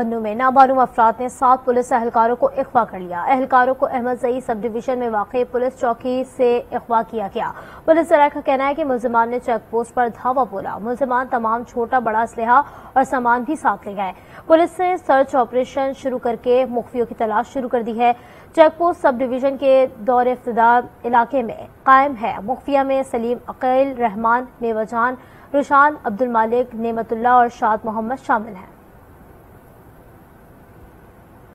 बन्नू में नामालूम अफराद ने सात पुलिस एहलकारों को अगवा कर लिया। एहलकारों को अहमद जई सब डिवीज़न में वाक़ पुलिस चौकी से अगवा किया गया। पुलिस जरा का कहना है कि मुलजमान ने चेक पोस्ट पर धावा बोला। मुलजमान तमाम छोटा, बड़ा असलहा और सामान भी साथ ले गए। पुलिस ने सर्च ऑपरेशन शुरू करके मुखफियों की तलाश शुरू कर दी है। चेक पोस्ट सब डिवीज़न के दौर इफ्तदा इलाके में कायम है। मुखफिया में सलीम अकील, रहमान मेवाजान रुशान, अब्दुल मालिक नेमतुल्ला और शाद मोहम्मद शामिल हैं।